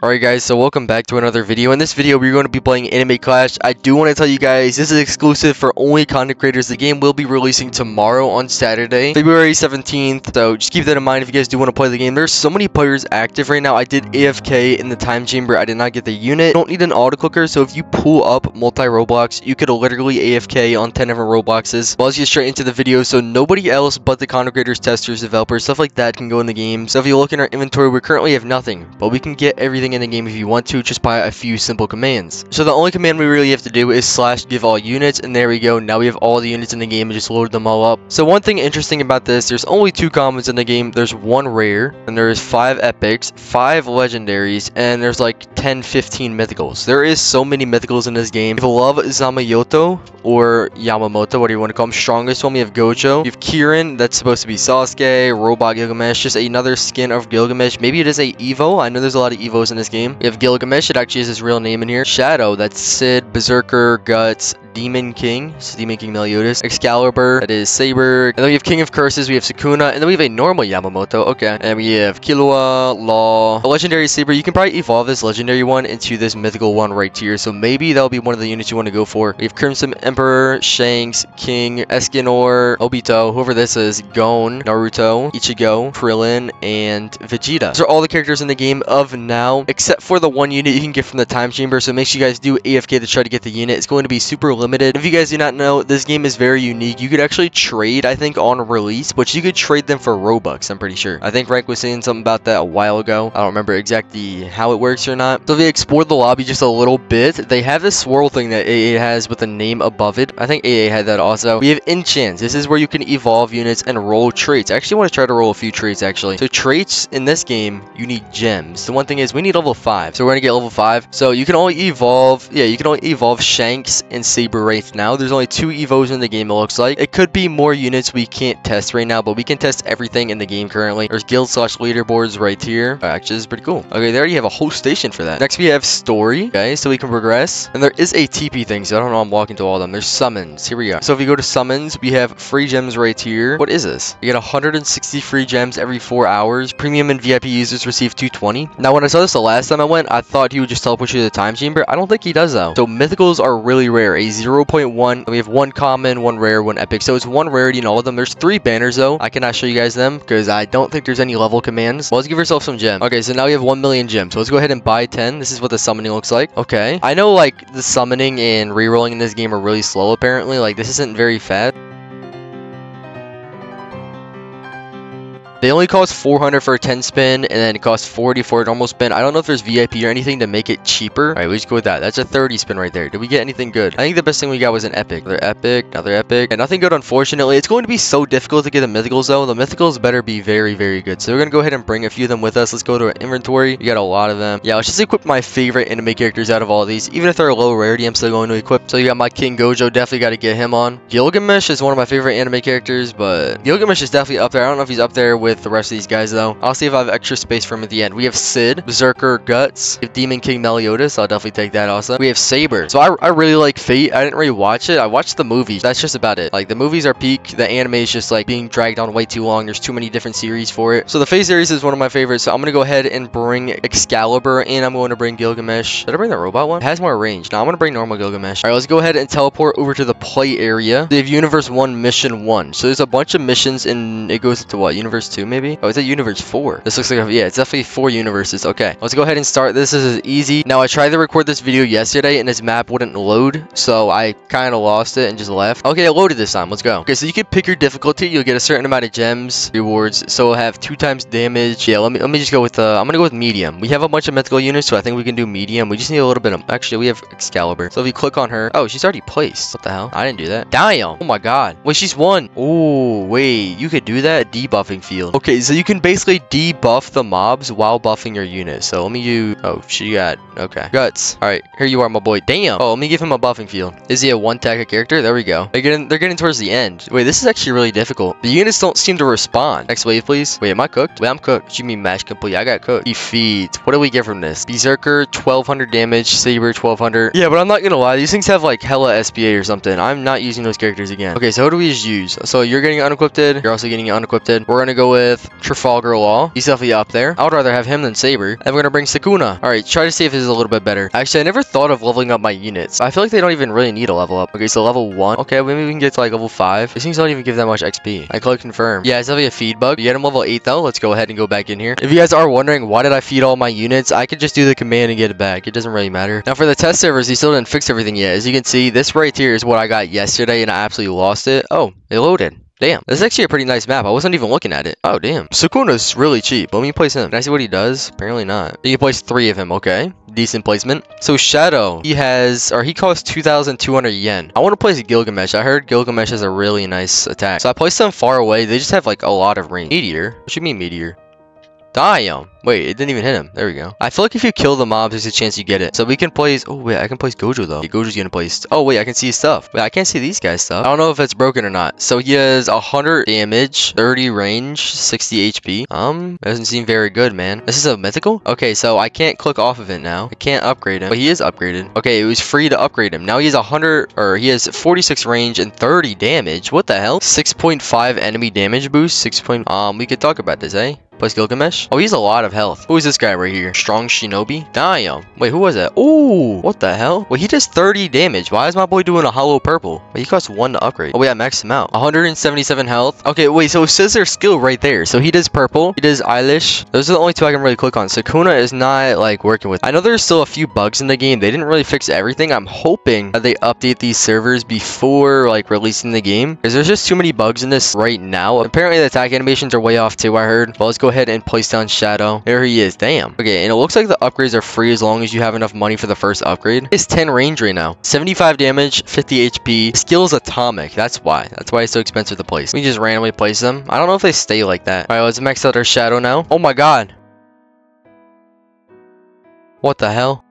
Alright guys, so welcome back to another video. In this video, we're going to be playing Anime Clash. I do want to tell you guys, this is exclusive for only content creators. The game will be releasing tomorrow on Saturday, February 17th. So just keep that in mind if you guys do want to play the game. There's so many players active right now. I did AFK in the time chamber. I did not get the unit. You don't need an auto clicker, so if you pull up multi-Roblox, you could literally AFK on 10 different Robloxes. Well, let's get straight into the video. So nobody else but the content creators, testers, developers, stuff like that can go in the game. So if you look in our inventory, we currently have nothing, but we can get everything in the game if you want to just by a few simple commands. So the only command we really have to do is slash give all units and there we go. Now we have all the units in the game and just load them all up. So one thing interesting about this, there's only two commons in the game. There's one rare and there's five epics, five legendaries, and there's like 10, 15 mythicals. There is so many mythicals in this game. If you love Zamayoto or Yamamoto, what do you want to call him? Strongest one, we have Gojo. You have Kirin, that's supposed to be Sasuke, Robot Gilgamesh, just another skin of Gilgamesh. Maybe it is a Evo. I know there's a lot of Evos in this game. We have Gilgamesh, it actually is his real name in here. Shadow, that's Sid, Berserker, Guts, Demon King, is Demon King Meliodas, Excalibur, that is Saber, and then we have King of Curses, we have Sukuna, and then we have a normal Yamamoto, okay, and we have Killua, Law, a Legendary Saber, you can probably evolve this Legendary one into this Mythical one right here, so maybe that'll be one of the units you want to go for. We have Crimson Emperor, Shanks, King, Escanor, Obito, whoever this is, Gon, Naruto, Ichigo, Krillin, and Vegeta. Those are all the characters in the game of now, except for the one unit you can get from the Time Chamber, so make sure you guys do AFK to try to get the unit. It's going to be super limited. If you guys do not know, this game is very unique. You could actually trade, I think, on release, but you could trade them for Robux, I'm pretty sure. I think Rank was saying something about that a while ago. I don't remember exactly how it works or not. So if you explore the lobby just a little bit, they have this swirl thing that AA has with a name above it. I think AA had that also. We have enchants. This is where you can evolve units and roll traits. I actually want to try to roll a few traits, actually. So traits in this game, you need gems. The one thing is we need level 5. So we're going to get level 5. So you can only evolve, yeah, you can only evolve Shanks and Saber right now. There's only two evos in the game, it looks like. It could be more units we can't test right now, but we can test everything in the game currently. There's guild slash leaderboards right here. Oh, actually, this is pretty cool. Okay, they already have a whole station for that. Next, we have story, okay, so we can progress. And there is a TP thing, so I don't know I'm walking to all of them. There's summons. Here we go. So if you go to summons, we have free gems right here. What is this? You get 160 free gems every four hours. Premium and VIP users receive 220. Now, when I saw this the last time I went, I thought he would just teleport you to the time chamber. I don't think he does, though. So mythicals are really rare. 0.1. We have one common, one rare, one epic. So it's one rarity in all of them. There's three banners, though. I cannot show you guys them because I don't think there's any level commands. Well, let's give yourself some gems. Okay, so now we have 1 million gems. So let's go ahead and buy 10. This is what the summoning looks like. Okay. I know, like, the summoning and rerolling in this game are really slow, apparently. Like, this isn't very fast. They only cost 400 for a 10 spin, and then it costs 40 for a normal spin. I don't know if there's VIP or anything to make it cheaper. All right, we just go with that. That's a 30 spin right there. Did we get anything good? I think the best thing we got was an epic. Another epic, another epic, and nothing good, unfortunately. It's going to be so difficult to get the mythicals, though. The mythicals better be very, very good. So we're going to go ahead and bring a few of them with us. Let's go to our inventory. We got a lot of them. Yeah, let's just equip my favorite anime characters out of all of these. Even if they're a low rarity, I'm still going to equip. So you got my King Gojo. Definitely got to get him on. Gilgamesh is one of my favorite anime characters, but Gilgamesh is definitely up there. I don't know if he's up there with the rest of these guys, though. I'll see if I have extra space for him at the end. We have Sid, Berserker, Guts, Demon King Meliodas. I'll definitely take that also. We have Saber. So I, I really like Fate. I didn't really watch it. I watched the movies. That's just about it. Like the movies are peak. The anime is just like being dragged on way too long. There's too many different series for it. So the Fate series is one of my favorites. So I'm going to go ahead and bring Excalibur and I'm going to bring Gilgamesh. Did I bring the robot one? It has more range. Now I'm going to bring normal Gilgamesh. All right, let's go ahead and teleport over to the play area. They have Universe 1 Mission 1. So there's a bunch of missions and it goes to what? Universe 2 maybe? Oh, it's a Universe 4. This looks like, a, yeah, it's definitely four universes. Okay, let's go ahead and start. This is easy. Now, I tried to record this video yesterday, and this map wouldn't load, so I kind of lost it and just left. Okay, it loaded this time. Let's go. Okay, so you can pick your difficulty. You'll get a certain amount of gems, rewards. So we'll have two times damage. Yeah, let me let me just go with, uh, I'm to go with medium. We have a bunch of mythical units, so I think we can do medium. We just need a little bit of, actually, we have Excalibur. So if you click on her, oh, she's already placed. What the hell? I didn't do that. Damn. Oh my god. Wait, she's one. Oh, wait, you could do that? Debuffing field. Okay, so you can basically debuff the mobs while buffing your unit. So let me do... Oh, she got... Okay. Guts. All right, here you are, my boy. Damn. Oh, let me give him a buffing field. Is he a one-tactic character? There we go. They're getting, they're getting towards the end. Wait, this is actually really difficult. The units don't seem to respond. Next wave, please. Wait, am I cooked? Wait, I'm cooked. You mean match complete? I got cooked. He feeds. What do we get from this? Berserker, 1200 damage. Saber, 1200. Yeah, but I'm not gonna lie. These things have like hella SPA or something. I'm not using those characters again. Okay, so who do we just use? So you're getting unequipped. You're also getting unequipped. We're gonna go with Trafalgar Law. He's definitely up there. I would rather have him than Saber. And we're gonna bring Sukuna. All right, try to see if this is a little bit better. Actually, I never thought of leveling up my units. I feel like they don't even really need a level up. Okay, so level one. Okay, maybe we can get to like level five. These things don't even give that much XP. I click confirm. Yeah, it's definitely a feed bug. You get him level eight though. Let's go ahead and go back in here. If you guys are wondering why did I feed all my units, I could just do the command and get it back. It doesn't really matter. Now for the test servers, he still didn't fix everything yet. As you can see, this right here is what I got yesterday and I absolutely lost it. Oh, it loaded. Damn, this is actually a pretty nice map. I wasn't even looking at it. Oh, damn. Sukuna's really cheap. Let me place him. Can I see what he does? Apparently not. You place three of him, okay. Decent placement. So Shadow, he has, or he costs 2,200 yen. I want to place Gilgamesh. I heard Gilgamesh has a really nice attack. So I placed them far away. They just have like a lot of range. Meteor? What do you mean meteor? Damn. Wait, it didn't even hit him. There we go. I feel like if you kill the mobs, there's a chance you get it. So we can place... Oh, wait, I can place Gojo, though. Gojo's getting placed. Oh, wait, I can see his stuff. Wait, I can't see these guys' stuff. I don't know if it's broken or not. So he has 100 damage, 30 range, 60 HP. Um, doesn't seem very good, man. This is a mythical? Okay, so I can't click off of it now. I can't upgrade him. But he is upgraded. Okay, it was free to upgrade him. Now he has 100... Or he has 46 range and 30 damage. What the hell? 6.5 enemy damage boost. 6. Point, um, we could talk about this, eh? Plus Gilgamesh? Oh, he's a lot of health. Who is this guy right here? Strong Shinobi? Damn. Wait, who was that? Ooh, what the hell? Wait, he does 30 damage. Why is my boy doing a hollow purple? Wait, he costs one to upgrade. Oh, wait, I maxed him out. 177 health. Okay, wait, so it says their skill right there. So he does purple. He does Eilish. Those are the only two I can really click on. Sukuna is not, like, working with. I know there's still a few bugs in the game. They didn't really fix everything. I'm hoping that they update these servers before, like, releasing the game. Because there's just too many bugs in this right now. Apparently, the attack animations are way off, too, I heard. Well, let's go ahead and place down Shadow. There he is. Damn. Okay, and it looks like the upgrades are free as long as you have enough money for the first upgrade. It's 10 range right now. 75 damage, 50 HP. Skill's atomic. That's why. That's why it's so expensive to place. We just randomly place them. I don't know if they stay like that. All right, let's max out our Shadow now. Oh my god. What the hell?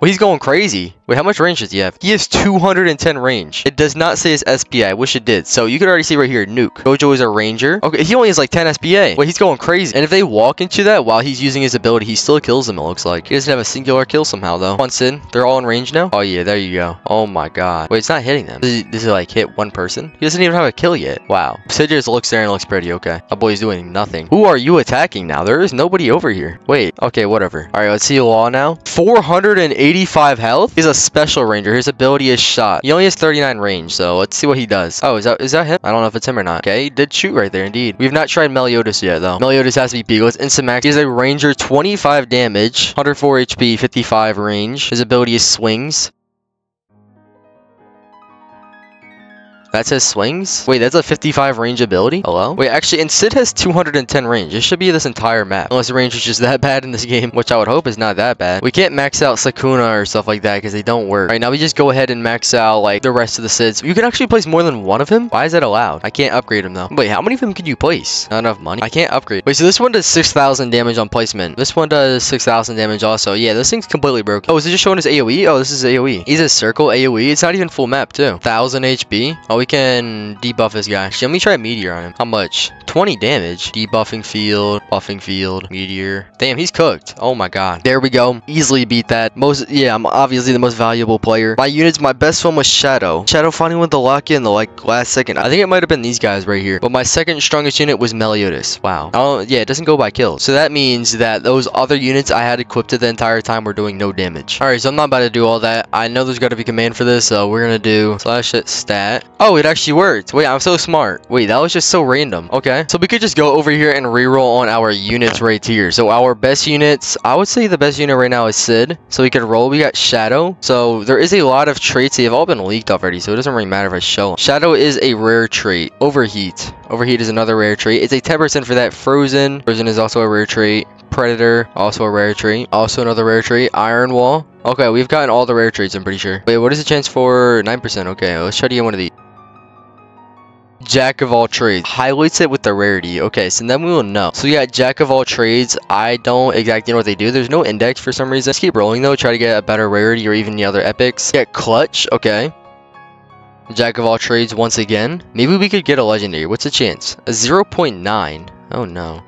Well, he's going crazy. Wait, how much range does he have? He has 210 range. It does not say his SPA. I wish it did. So you could already see right here, Nuke. Gojo is a ranger. Okay, he only has like 10 SPA. Wait, he's going crazy. And if they walk into that while he's using his ability, he still kills them, it looks like. He doesn't have a singular kill somehow, though. Once in, they're all in range now. Oh, yeah, there you go. Oh, my God. Wait, it's not hitting them. Does he, does he like, hit one person? He doesn't even have a kill yet. Wow. Sid just looks there and looks pretty okay. That boy's doing nothing. Who are you attacking now? There is nobody over here. Wait. Okay, whatever. All right, let's see Law now. 485 health. He's a special ranger. His ability is shot. He only has 39 range, so let's see what he does. Oh, is that is that him? I don't know if it's him or not. Okay, he did shoot right there, indeed. We've not tried Meliodas yet, though. Meliodas has to be Beagle. It's instant max. He's a ranger, 25 damage, 104 HP, 55 range. His ability is swings. That says swings? Wait, that's a 55 range ability? Hello? Wait, actually, and Sid has 210 range. It should be this entire map. Unless the range is just that bad in this game, which I would hope is not that bad. We can't max out Sukuna or stuff like that because they don't work. All right, now we just go ahead and max out, like, the rest of the Sids. You can actually place more than one of him? Why is that allowed? I can't upgrade him, though. Wait, how many of them can you place? Not enough money. I can't upgrade. Wait, so this one does 6,000 damage on placement. This one does 6,000 damage also. Yeah, this thing's completely broken. Oh, is it just showing his AoE? Oh, this is AoE. He's a circle AoE. It's not even full map, too. 1,000 HP. Oh, we can debuff this guy. Let me try a Meteor on him. How much? 20 damage. Debuffing field, buffing field, Meteor. Damn, he's cooked. Oh my god. There we go. Easily beat that. Most, yeah, I'm obviously the most valuable player. My units, my best one was Shadow. Shadow finally went the lucky in the like last second. I think it might have been these guys right here. But my second strongest unit was Meliodas. Wow. Oh, yeah, it doesn't go by kills. So that means that those other units I had equipped the entire time were doing no damage. Alright, so I'm not about to do all that. I know there's got to be command for this, so we're gonna do slash it stat. Oh, it actually worked. Wait, I'm so smart. Wait, that was just so random. Okay, so we could just go over here and reroll on our units right here. So our best units, I would say the best unit right now is Sid. So we could roll. We got Shadow. So there is a lot of traits. They've all been leaked already, so it doesn't really matter if I show them. Shadow is a rare trait. Overheat. Overheat is another rare trait. It's a 10% for that. Frozen. Frozen is also a rare trait. Predator, also a rare trait. Also another rare trait. Iron Wall. Okay, we've gotten all the rare traits, I'm pretty sure. Wait, what is the chance for 9%? Okay, let's try to get one of these. Jack of all trades. Highlights it with the rarity. Okay, so then we will know. So yeah, Jack of all trades. I don't exactly know what they do. There's no index for some reason. Let's keep rolling though. Try to get a better rarity or even the other epics. Get clutch. Okay. Jack of all trades once again. Maybe we could get a legendary. What's the chance? A 0.9. Oh no.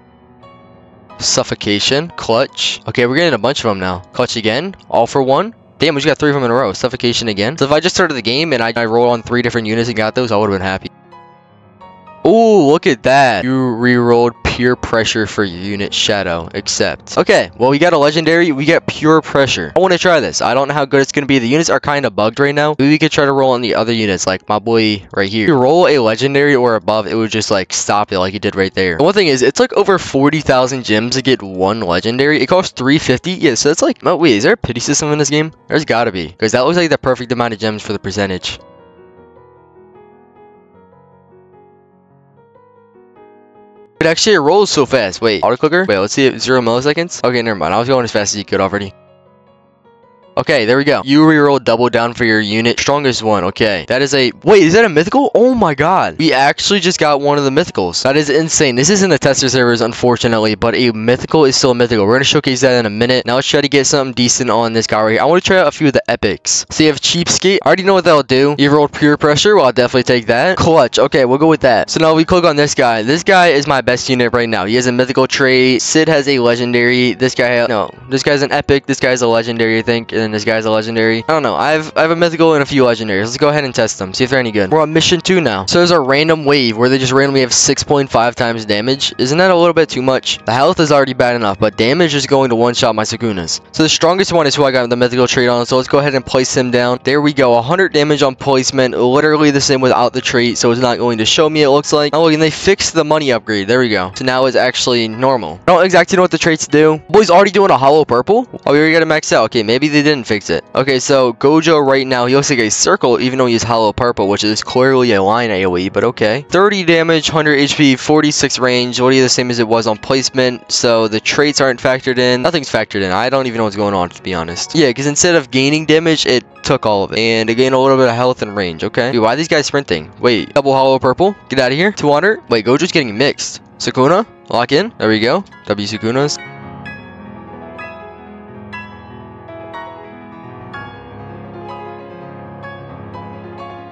Suffocation. Clutch. Okay, we're getting a bunch of them now. Clutch again. All for one. Damn, we just got three of them in a row. Suffocation again. So if I just started the game and I, I rolled on three different units and got those, I would have been happy. Ooh, look at that. You rerolled pure pressure for your unit shadow. Accept. Okay well we got a legendary. We got pure pressure. I want to try this. I don't know how good it's going to be. The units are kind of bugged right now. Maybe we could try to roll on the other units like my boy right here. If you roll a legendary or above it would just like stop it like it did right there. The one thing is it's like over 40,000 gems to get one legendary. It costs 350 yeah so that's like oh wait is there a pity system in this game? There's gotta be because that looks like the perfect amount of gems for the percentage It actually rolls so fast. Wait, auto clicker? Wait, let's see it. Zero milliseconds? Okay, never mind. I was going as fast as you could already. Okay, there we go. You reroll double down for your unit. Strongest one. Okay. That is a... Wait, is that a mythical? Oh my god. We actually just got one of the mythicals. That is insane. This isn't the tester servers, unfortunately, but a mythical is still a mythical. We're going to showcase that in a minute. Now let's try to get something decent on this guy right here. I want to try out a few of the epics. So you have Cheapskate. I already know what that'll do. You rolled Pure Pressure. Well, I'll definitely take that. Clutch. Okay, we'll go with that. So now we click on this guy. This guy is my best unit right now. He has a mythical trait. Sid has a legendary. This guy... No. This guy's an epic. This guy's a legendary, I think. And this guy's a legendary. I don't know. I have I have a mythical and a few legendaries. Let's go ahead and test them. See if they're any good. We're on mission two now. So there's a random wave where they just randomly have 6.5 times damage. Isn't that a little bit too much? The health is already bad enough, but damage is going to one-shot my Sukunas. So the strongest one is who I got the mythical trait on. So let's go ahead and place him down. There we go. 100 damage on placement. Literally the same without the trait. So it's not going to show me, it looks like. Oh, and they fixed the money upgrade. There we go. So now it's actually normal. I don't exactly know what the traits do. Boy's already doing a hollow purple. Oh, we already got a max out. Okay, maybe they didn't fix it. Okay, so Gojo right now, he looks like a circle, even though he's hollow purple, which is clearly a line AoE, but okay. 30 damage, 100 HP, 46 range, literally the same as it was on placement, so the traits aren't factored in. Nothing's factored in. I don't even know what's going on, to be honest. Yeah, because instead of gaining damage, it took all of it. And it gained a little bit of health and range, okay. Dude, why are these guys sprinting? Wait, double hollow purple? Get out of here. 200? Wait, Gojo's getting mixed. Sukuna? Lock in. There we go. W Sukunas.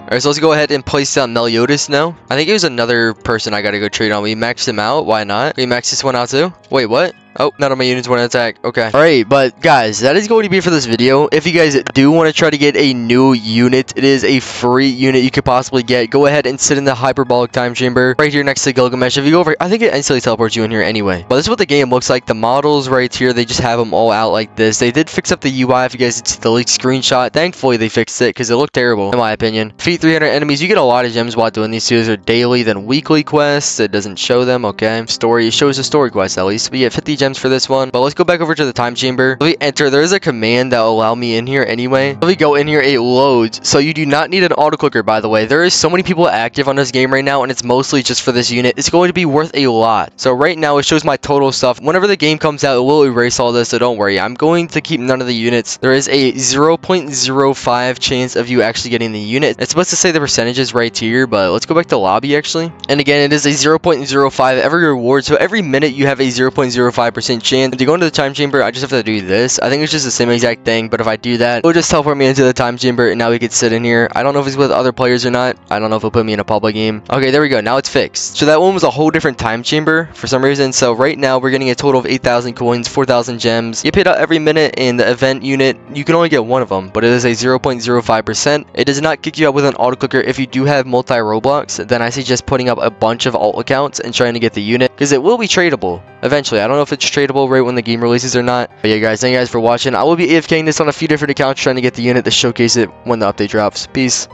Alright, so let's go ahead and place down Meliodas now. I think it was another person I gotta go trade on. We maxed him out. Why not? We maxed this one out too. Wait, what? Oh, none of my units want to attack. Okay. Alright, but guys, that is going to be for this video. If you guys do want to try to get a new unit, it is a free unit you could possibly get. Go ahead and sit in the hyperbolic time chamber right here next to Gilgamesh. If you go over, I think it instantly teleports you in here anyway. But this is what the game looks like. The models right here, they just have them all out like this. They did fix up the UI if you guys did see the leaked screenshot. Thankfully, they fixed it because it looked terrible, in my opinion. Defeat 300 enemies. You get a lot of gems while doing these two. Are daily, then weekly quests. It doesn't show them, okay? Story, it shows the story quest at least. We get 50 gems for this one. But let's go back over to the time chamber. Let me enter, there is a command that will allow me in here anyway. If we go in here, it loads. So you do not need an auto clicker, by the way. There is so many people active on this game right now, and it's mostly just for this unit. It's going to be worth a lot. So right now, it shows my total stuff. Whenever the game comes out, it will erase all this, so don't worry. I'm going to keep none of the units. There is a 0.05 chance of you actually getting the unit. It's supposed to say the percentages right here, but let's go back to lobby, actually. And again, it is a 0.05 every reward. So every minute, you have a 0.05% chance to go into the time chamber, I just have to do this. I think it's just the same exact thing, but if I do that, it'll just teleport me into the time chamber, and now we can sit in here. I don't know if it's with other players or not. I don't know if it'll put me in a public game. Okay, there we go. Now it's fixed. So that one was a whole different time chamber for some reason. So right now, we're getting a total of 8,000 coins, 4,000 gems. You paid out every minute in the event unit. You can only get one of them, but it is a 0.05%. It does not kick you out with an auto clicker. If you do have multi-Roblox, then I suggest putting up a bunch of alt accounts and trying to get the unit, because it will be tradable eventually. I don't know if it's tradable right when the game releases or not. But yeah, guys, thank you guys for watching. I will be AFKing this on a few different accounts trying to get the unit to showcase it when the update drops. Peace.